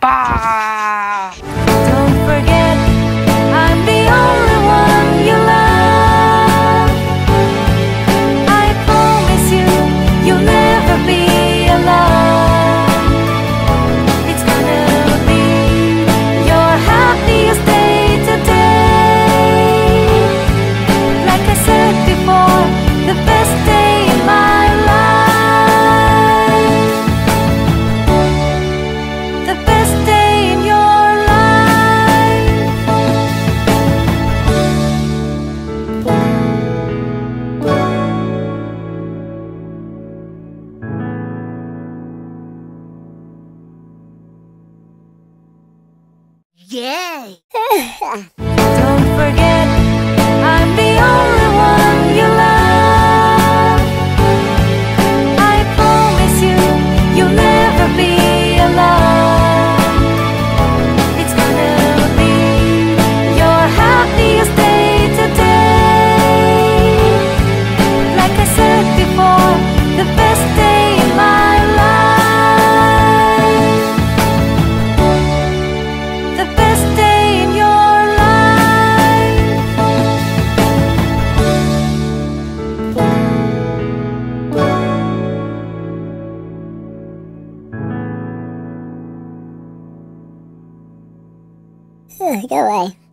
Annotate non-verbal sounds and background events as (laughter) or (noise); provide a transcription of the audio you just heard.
Bye. Yay! (laughs) Don't forget, Go away.